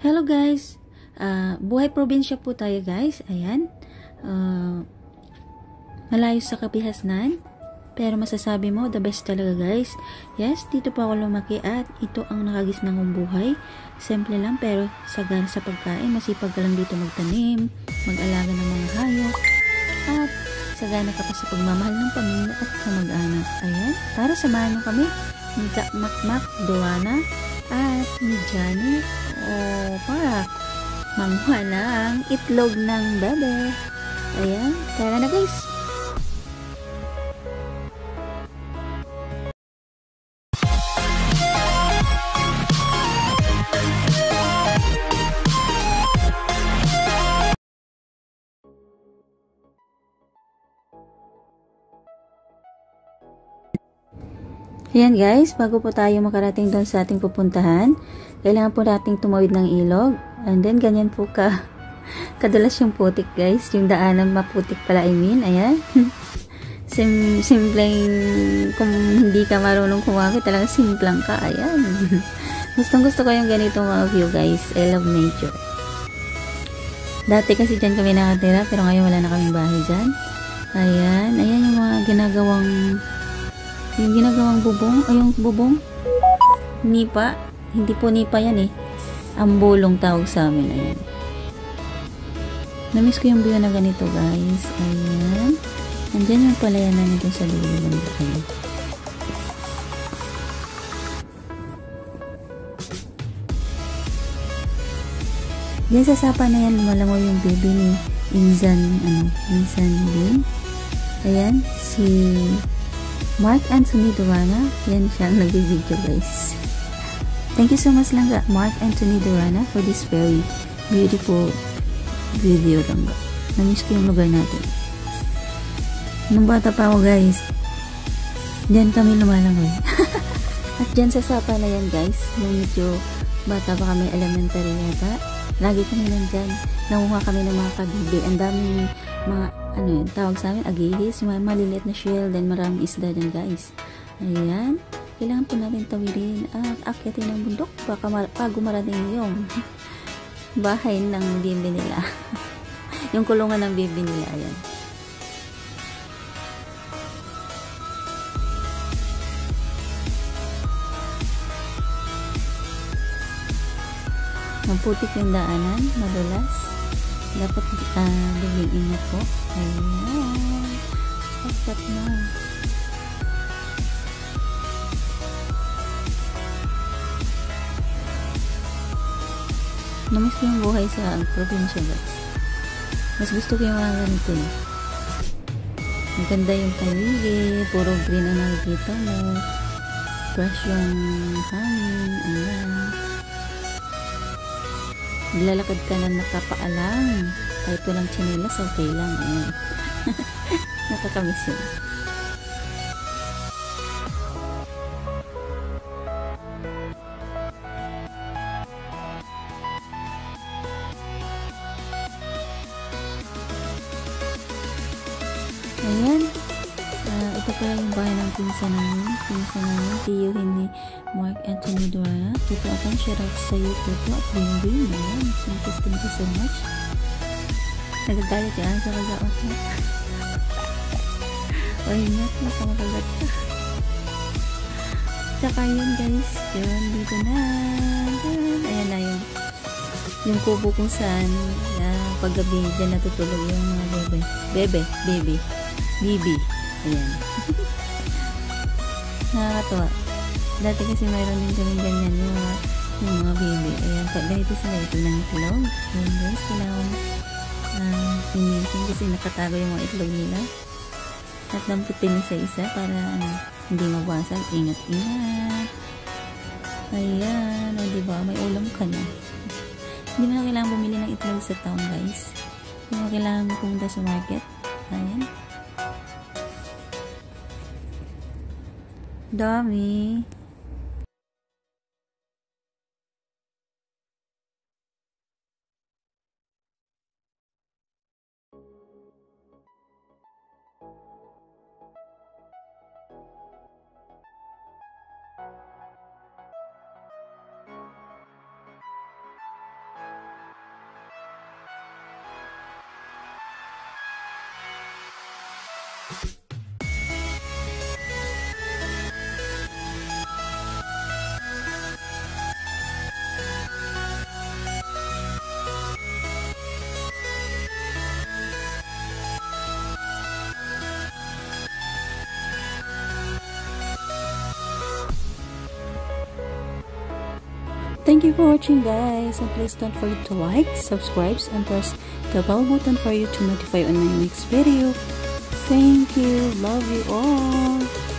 Hello guys! Uh, buhay probinsya po tayo guys. Ayan. Uh, malayo sa kapihasnan. Pero masasabi mo, the best talaga guys. Yes, dito po ako lumaki at ito ang nakagisnang kong buhay. Simple lang pero sagana sa pagkain. Masipag ka lang dito magtanim, mag-alaga ng mga hayop. At sagana ka pa sa pagmamahal ng pamilya at kamag-anak. Ayan, para samahan mo kami Makmak, Doana, at ni Janet o para manguha ng itlog ng bebe. Ayan, tara na guys. Ayan guys, bago po tayo makarating doon sa ating pupuntahan, kailangan po nating tumawid ng ilog. And then, ganyan po ka. Kadalas yung putik guys. Yung daanan maputik pala, I mean. Ayan. Sim simpleng, kung hindi ka marunong kumakit, talagang simplang ka. Ayan. Gustong gusto ko yung ganitong mga view guys. I love nature. Dati kasi dyan kami nakatira, pero ngayon wala na kaming bahay dyan. Ayan. Ayan yung mga ginagawang yung ginagawang bubong, ay yung bubong, nipa, hindi po nipa yan eh. Ang bulong tawag sa amin, ayan. Namiss ko yung view na ganito guys, ayan. Andyan yung palayan namin dun sa dulo ng ayan. Diyan sa sapa na yan, lumalangoy yung baby ni Inzan, ano, Inzan din. Ayan, si Mark Anthony Durana. Yan siya nag-video guys. Thank you so much lang Mark Anthony Durana for this very beautiful video lang. Namiss ko yung lugar natin. Nung bata pa ako guys, dyan kami lumalangoy. At dyan sa sapa na yan guys, nung medyo bata pa kami elementary yata, lagi kami nandyan. Nanguha kami ng mga kagibi. Ang daming ano yun, tawag sa amin, agihis, may maliliit na shell, then maraming isda dyan guys. Ayan, kailangan po natin tawirin at akyatin ng bundok baka pag umarating yung bahay ng bibi nila. yung kulungan ng bibi nila, ayan. Maputik yung daanan, madulas dapat uh, ah, biging ingat po ayan pasat na. Namiss ko yung buhay sa probinsya guys. Mas gusto ko yung mga ganito eh. Maganda yung paligid puro green ang nakikita mo. Fresh yung hangin ayan. Naglalakad ka na nakapaalang. Kahit walang chinelas, okay lang. Ayan. Nakakamiss yun. Ayan. Uh, ito pala yung bahay ng pinsan namin. Pinsan namin, tiyuhin ni Mark Anthony Dora. Ito akan share out sa YouTube po at Bing Bing. Ayan. Thank you, thank you so much. Nagagalit yan sa kagaot mo. o ingat na sa makagat ka. Tsaka yun guys. Yun, dito na. Yun. Ayan na yun. Yung kubo kung saan uh, paggabi dyan natutulog yung mga bebe. Bebe, baby. Bibi. Ayan. Nakakatawa. Dati kasi mayroon din kami ganyan yung mga, yung mga baby. Ayan, pag ganito sila ito ng itlog. Ayan guys, kailangan pinitin kasi nakatago yung mga itlog nila. At lamputin sa isa para ano, hindi mabasag. Ingat-ingat. Ayan, o diba, may ulam ka na. hindi mo na kailangan bumili ng itlog sa town guys. Hindi mo kailangan pumunta sa market. Ayan. Dami. Thank you for watching guys and please don't forget to like, subscribe and press the bell button for you to notify on my next video. Thank you. Love you all.